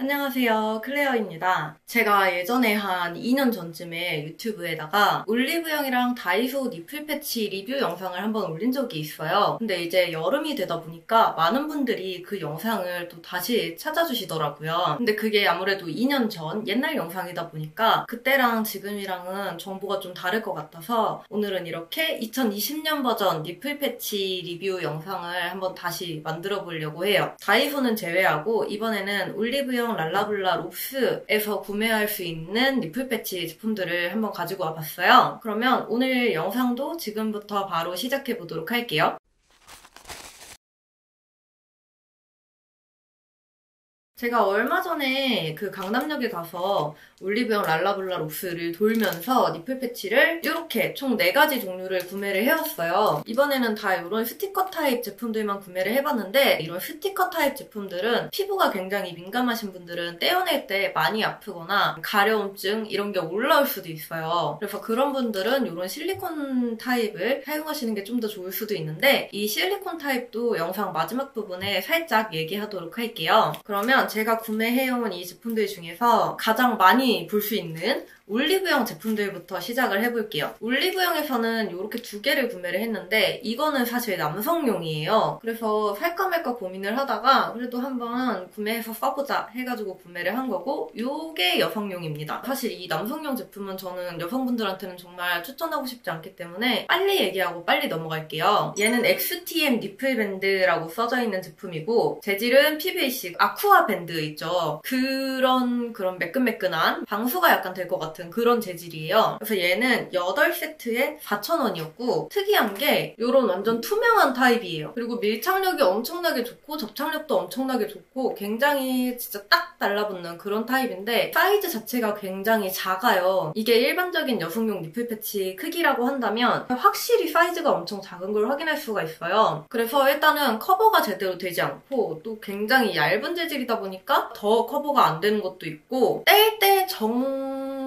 안녕하세요. 클레어입니다. 제가 예전에 한 2년 전쯤에 유튜브에다가 올리브영이랑 다이소 nipple patch 리뷰 영상을 한번 올린 적이 있어요. 근데 이제 여름이 되다 보니까 많은 분들이 그 영상을 또 다시 찾아주시더라고요. 근데 그게 아무래도 2년 전 옛날 영상이다 보니까 그때랑 지금이랑은 정보가 좀 다를 것 같아서 오늘은 이렇게 2020년 버전 nipple patch 리뷰 영상을 한번 다시 만들어 보려고 해요. 다이소는 제외하고 이번에는 올리브영 컬러 랄라블라 롭스에서 구매할 수 있는 nipple patch 제품들을 한번 가지고 와봤어요. 그러면 오늘 영상도 지금부터 바로 시작해 보도록 할게요. 제가 얼마 전에 그 강남역에 가서 올리브영 랄라블라 롭스를 돌면서 nipple patch를 이렇게 총 4가지 종류를 구매를 해왔어요. 이번에는 다 이런 스티커 타입 제품들만 구매를 해봤는데 이런 스티커 타입 제품들은 피부가 굉장히 민감하신 분들은 떼어낼 때 많이 아프거나 가려움증 이런 게 올라올 수도 있어요. 그래서 그런 분들은 이런 실리콘 타입을 사용하시는 게 좀 더 좋을 수도 있는데 이 실리콘 타입도 영상 마지막 부분에 살짝 얘기하도록 할게요. 그러면 제가 구매해온 이 제품들 중에서 가장 많이 볼 수 있는 올리브영 제품들부터 시작을 해볼게요. 올리브영에서는 이렇게 두 개를 구매를 했는데 이거는 사실 남성용이에요. 그래서 살까 말까 고민을 하다가 그래도 한번 구매해서 써보자 해가지고 구매를 한 거고 이게 여성용입니다. 사실 이 남성용 제품은 저는 여성분들한테는 정말 추천하고 싶지 않기 때문에 빨리 얘기하고 빨리 넘어갈게요. 얘는 XTM nipple 밴드라고 써져 있는 제품이고 재질은 PVC aqua 밴드 있죠. 그런 그런 매끈매끈한 방수가 약간 될 것 같아요. 같은 그런 재질이에요. 그래서 얘는 8세트에 4,000원이었고 특이한 게 이런 완전 투명한 타입이에요. 그리고 밀착력이 엄청나게 좋고 접착력도 엄청나게 좋고 굉장히 진짜 딱 달라붙는 그런 타입인데 사이즈 자체가 굉장히 작아요. 이게 일반적인 여성용 nipple patch 크기라고 한다면 확실히 사이즈가 엄청 작은 걸 확인할 수가 있어요. 그래서 일단은 커버가 제대로 되지 않고 또 굉장히 얇은 재질이다 보니까 더 커버가 안 되는 것도 있고 뗄 때 정...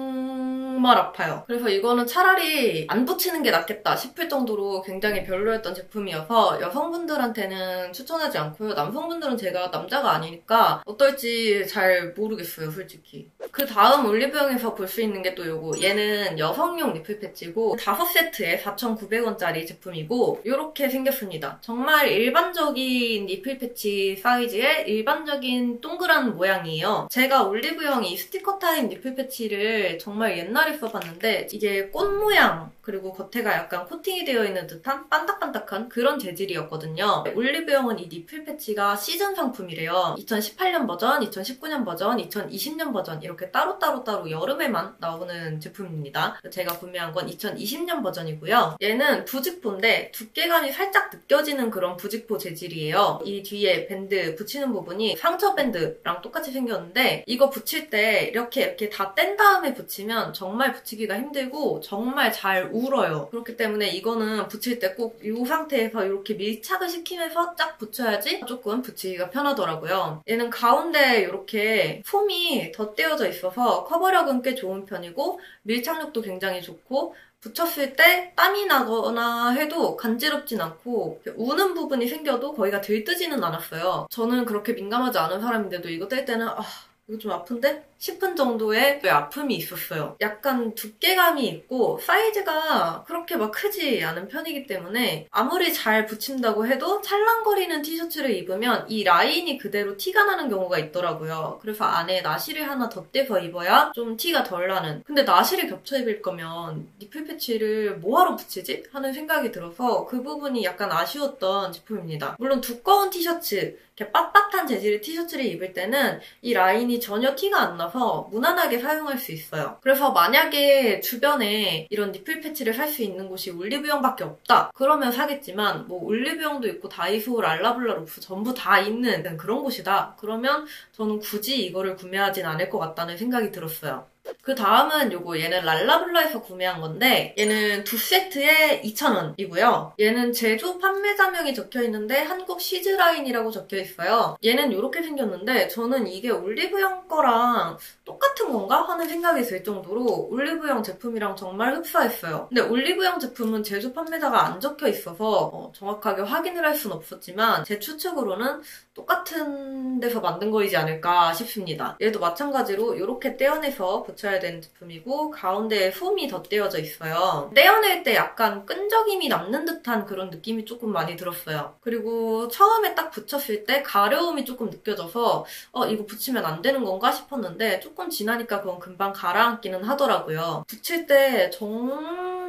정말 아파요. 그래서 이거는 차라리 안 붙이는 게 낫겠다 싶을 정도로 굉장히 별로였던 제품이어서 여성분들한테는 추천하지 않고요. 남성분들은 제가 남자가 아니니까 어떨지 잘 모르겠어요, 솔직히. 그 다음 올리브영에서 볼 수 있는 게 또 요거. 얘는 여성용 nipple patch고 5세트에 4,900원짜리 제품이고 이렇게 생겼습니다. 정말 일반적인 nipple patch 사이즈의 일반적인 동그란 모양이에요. 제가 올리브영 이 스티커 타입 nipple patch를 정말 옛날에 색깔을 써봤는데 이게 꽃 모양 그리고 겉에가 약간 코팅이 되어 있는 듯한 반딱반딱한 그런 재질이었거든요. 올리브영은 이 nipple patch가 시즌 상품이래요. 2018년 버전, 2019년 버전, 2020년 버전 이렇게 따로 따로 따로 여름에만 나오는 제품입니다. 제가 구매한 건 2020년 버전이고요. 얘는 부직포인데 두께감이 살짝 느껴지는 그런 부직포 재질이에요. 이 뒤에 밴드 붙이는 부분이 상처 밴드랑 똑같이 생겼는데 이거 붙일 때 이렇게 이렇게 다 뗀 다음에 붙이면 정말 정말 붙이기가 힘들고 정말 잘 울어요. 그렇기 때문에 이거는 붙일 때 꼭 이 상태에서 이렇게 밀착을 시키면서 쫙 붙여야지 조금 붙이기가 편하더라고요. 얘는 가운데 이렇게 폼이 덧대어져 있어서 커버력은 꽤 좋은 편이고 밀착력도 굉장히 좋고 붙였을 때 땀이 나거나 해도 간지럽진 않고 우는 부분이 생겨도 거의가 들뜨지는 않았어요. 저는 그렇게 민감하지 않은 사람인데도 이거 뗄 때는 아 이거 좀 아픈데? 싶은 정도의 아픔이 있었어요. 약간 두께감이 있고 사이즈가 그렇게 막 크지 않은 편이기 때문에 아무리 잘 붙인다고 해도 찰랑거리는 티셔츠를 입으면 이 라인이 그대로 티가 나는 경우가 있더라고요. 그래서 안에 나시를 하나 덧대서 입어야 좀 티가 덜 나는. 근데 나시를 겹쳐 입을 거면 니플 패치를 뭐하러 붙이지? 하는 생각이 들어서 그 부분이 약간 아쉬웠던 제품입니다. 물론 두꺼운 티셔츠, 이렇게 빳빳한 재질의 티셔츠를 입을 때는 이 라인이 전혀 티가 안 나서 무난하게 사용할 수 있어요. 그래서 만약에 주변에 이런 니플 패치를 살 수 있는 곳이 올리브영밖에 없다. 그러면 사겠지만 뭐 올리브영도 있고 다이소, 랄라블라, 로프 전부 다 있는 그런 곳이다. 그러면 저는 굳이 이거를 구매하진 않을 것 같다는 생각이 들었어요. 그 다음은 요거 얘는 랄라블라에서 구매한 건데 얘는 두 세트에 2,000원이고요. 얘는 제조 판매자명이 적혀 있는데 한국 시즈라인이라고 적혀 있어요. 얘는 이렇게 생겼는데 저는 이게 올리브영 거랑 똑같은 건가 하는 생각이 들 정도로 올리브영 제품이랑 정말 흡사했어요. 근데 올리브영 제품은 제조 판매자가 안 적혀 있어서 어, 정확하게 확인을 할 수는 없었지만 제 추측으로는 똑같은 데서 만든 거이지 않을까 싶습니다. 얘도 마찬가지로 이렇게 떼어내서 붙여야 되는 제품이고 가운데에 솜이 덧대어져 있어요. 떼어낼 때 약간 끈적임이 남는 듯한 그런 느낌이 조금 많이 들었어요. 그리고 처음에 딱 붙였을 때 가려움이 조금 느껴져서 어 이거 붙이면 안 되는 건가 싶었는데 조금 지나니까 그건 금방 가라앉기는 하더라고요. 붙일 때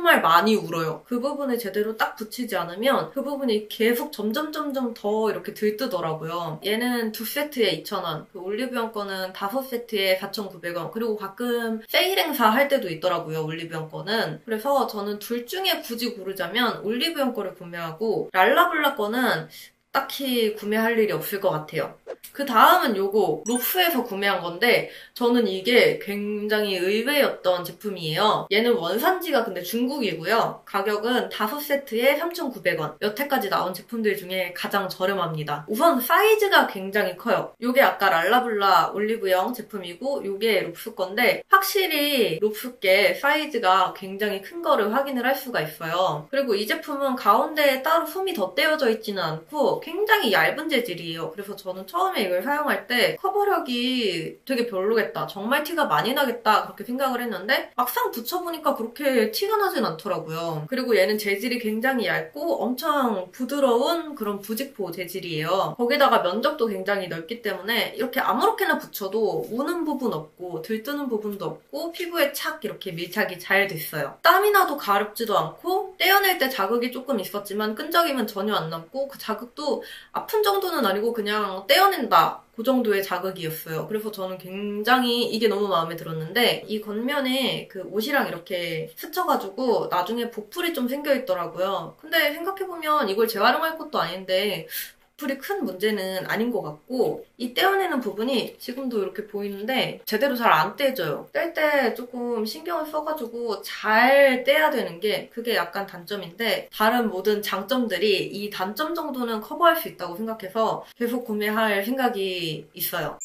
정말 많이 울어요. 그 부분을 제대로 딱 붙이지 않으면 그 부분이 계속 점점 점점 더 이렇게 들뜨더라고요. 얘는 두 세트에 2,000원, 그 올리브영 거는 다섯 세트에 4,900원, 그리고 가끔 세일 행사 할 때도 있더라고요. 올리브영 거는. 그래서 저는 둘 중에 굳이 고르자면 올리브영 거를 구매하고 랄라블라 거는 딱히 구매할 일이 없을 것 같아요. 그 다음은 요거 로프에서 구매한 건데 저는 이게 굉장히 의외였던 제품이에요. 얘는 원산지가 근데 중국이고요. 가격은 5세트에 3,900원. 여태까지 나온 제품들 중에 가장 저렴합니다. 우선 사이즈가 굉장히 커요. 요게 아까 랄라블라 올리브영 제품이고 요게 롭스 건데 확실히 롭스께 사이즈가 굉장히 큰 거를 확인을 할 수가 있어요. 그리고 이 제품은 가운데에 따로 솜이 덧대어져 있지는 않고 굉장히 얇은 재질이에요. 그래서 저는 처음 에 이걸 사용할 때 커버력이 되게 별로겠다. 정말 티가 많이 나겠다. 그렇게 생각을 했는데 막상 붙여보니까 그렇게 티가 나진 않더라고요. 그리고 얘는 재질이 굉장히 얇고 엄청 부드러운 그런 부직포 재질이에요. 거기다가 면적도 굉장히 넓기 때문에 이렇게 아무렇게나 붙여도 우는 부분 없고 들뜨는 부분도 없고 피부에 착 이렇게 밀착이 잘 됐어요. 땀이 나도 가렵지도 않고 떼어낼 때 자극이 조금 있었지만 끈적임은 전혀 안 남고 그 자극도 아픈 정도는 아니고 그냥 떼어낸 다. 그 정도의 자극이었어요. 그래서 저는 굉장히 이게 너무 마음에 들었는데 이 겉면에 그 옷이랑 이렇게 스쳐가지고 나중에 보풀이 좀 생겨 있더라고요. 근데 생각해보면 이걸 재활용할 것도 아닌데 불이 큰 문제는 아닌 것 같고 이 떼어내는 부분이 지금도 이렇게 보이는데 제대로 잘 안 떼져요. 뗄 때 조금 신경을 써가지고 잘 떼야 되는 게 그게 약간 단점인데 다른 모든 장점들이 이 단점 정도는 커버할 수 있다고 생각해서 계속 구매할 생각이 있어요.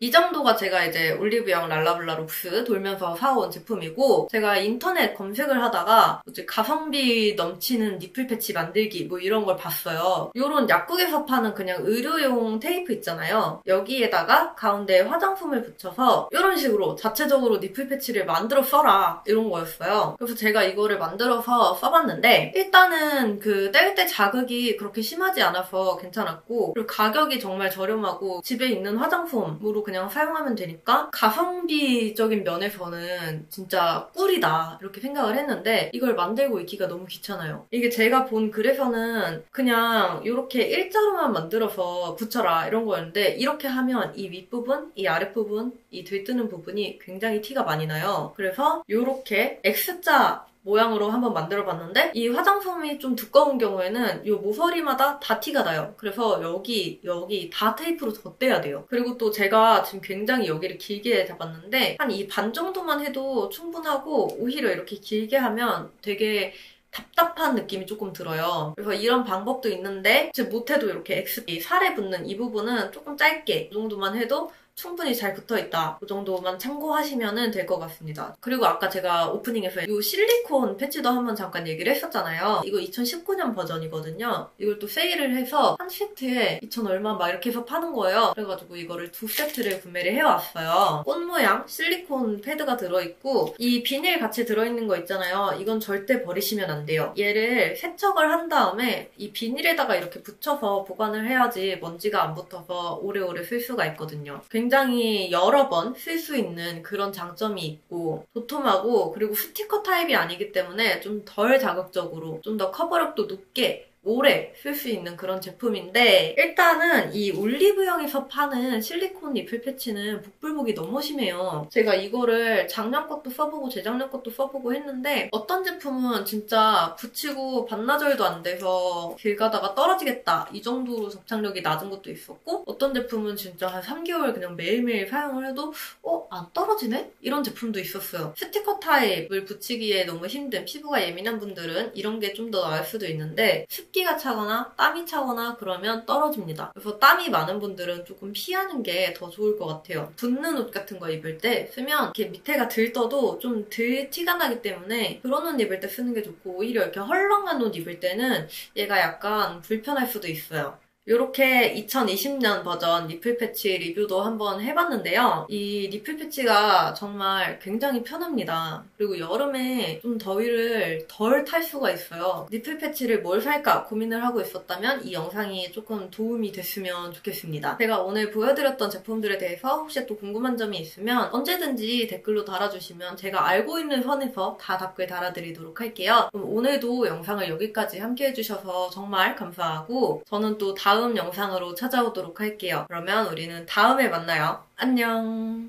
이 정도가 제가 이제 올리브영 랄라블라 롭스 돌면서 사온 제품이고 제가 인터넷 검색을 하다가 이제 가성비 넘치는 nipple patch 만들기 뭐 이런 걸 봤어요. 이런 약국에서 파는 그냥 의료용 테이프 있잖아요. 여기에다가 가운데 화장솜을 붙여서 이런 식으로 자체적으로 nipple patch를 만들어 써라 이런 거였어요. 그래서 제가 이거를 만들어서 써봤는데 일단은 그 뗄 때 자극이 그렇게 심하지 않아서 괜찮았고 그리고 가격이 정말 저렴하고 집에 있는 화장품으로 그냥 사용하면 되니까 가성비적인 면에서는 진짜 꿀이다 이렇게 생각을 했는데 이걸 만들고 있기가 너무 귀찮아요. 이게 제가 본 글에서는 그냥 이렇게 일자로만 만들어서 붙여라 이런 거였는데 이렇게 하면 이 윗부분, 이 아랫부분, 이 들뜨는 부분이 굉장히 티가 많이 나요. 그래서 이렇게 X자 모양으로 한번 만들어 봤는데 이 화장솜이 좀 두꺼운 경우에는 이 모서리마다 다 티가 나요. 그래서 여기 여기 다 테이프로 덧대야 돼요. 그리고 또 제가 지금 굉장히 여기를 길게 잡았는데 한 이 반 정도만 해도 충분하고 오히려 이렇게 길게 하면 되게 답답한 느낌이 조금 들어요. 그래서 이런 방법도 있는데 못해도 이렇게 X 살에 붙는 이 부분은 조금 짧게 이 정도만 해도 충분히 잘 붙어 있다. 그 정도만 참고하시면 될 것 같습니다. 그리고 아까 제가 오프닝에서 이 실리콘 패치도 한번 잠깐 얘기를 했었잖아요. 이거 2019년 버전이거든요. 이걸 또 세일을 해서 한 세트에 2천 얼마 막 이렇게 해서 파는 거예요. 그래가지고 이거를 두 세트를 구매를 해왔어요. 꽃 모양 실리콘 패드가 들어있고 이 비닐 같이 들어있는 거 있잖아요. 이건 절대 버리시면 안 돼요. 얘를 세척을 한 다음에 이 비닐에다가 이렇게 붙여서 보관을 해야지 먼지가 안 붙어서 오래오래 쓸 수가 있거든요. 여러 번 쓸 수 있는 그런 장점이 있고 도톰하고 그리고 스티커 타입이 아니기 때문에 좀 덜 자극적으로 좀 더 커버력도 높게 오래 쓸 수 있는 그런 제품인데 일단은 이 올리브영에서 파는 실리콘 니플 패치는 복불복이 너무 심해요. 제가 이거를 작년 것도 써보고 재작년 것도 써보고 했는데 어떤 제품은 진짜 붙이고 반나절도 안 돼서 길 가다가 떨어지겠다 이 정도로 접착력이 낮은 것도 있었고 어떤 제품은 진짜 한 3개월 그냥 매일매일 사용을 해도 어? 안 떨어지네? 이런 제품도 있었어요. 스티커 타입을 붙이기에 너무 힘든 피부가 예민한 분들은 이런 게 좀 더 나을 수도 있는데 습기 가 차거나 땀이 차거나 그러면 떨어집니다. 그래서 땀이 많은 분들은 조금 피하는 게 더 좋을 것 같아요. 붙는 옷 같은 거 입을 때 쓰면 이렇게 밑에가 들떠도 좀 덜 티가 나기 때문에 그런 옷 입을 때 쓰는 게 좋고 오히려 이렇게 헐렁한 옷 입을 때는 얘가 약간 불편할 수도 있어요. 이렇게 2020년 버전 니플 패치 리뷰도 한번 해봤는데요. 이 니플 패치가 정말 굉장히 편합니다. 그리고 여름에 좀 더위를 덜 탈 수가 있어요. 니플 패치를 뭘 살까 고민을 하고 있었다면 이 영상이 조금 도움이 됐으면 좋겠습니다. 제가 오늘 보여드렸던 제품들에 대해서 혹시 또 궁금한 점이 있으면 언제든지 댓글로 달아주시면 제가 알고 있는 선에서 다 답글 달아드리도록 할게요. 오늘도 영상을 여기까지 함께 해주셔서 정말 감사하고 저는 또 다음 영상으로 찾아오도록 할게요. 그러면 우리는 다음에 만나요. 안녕.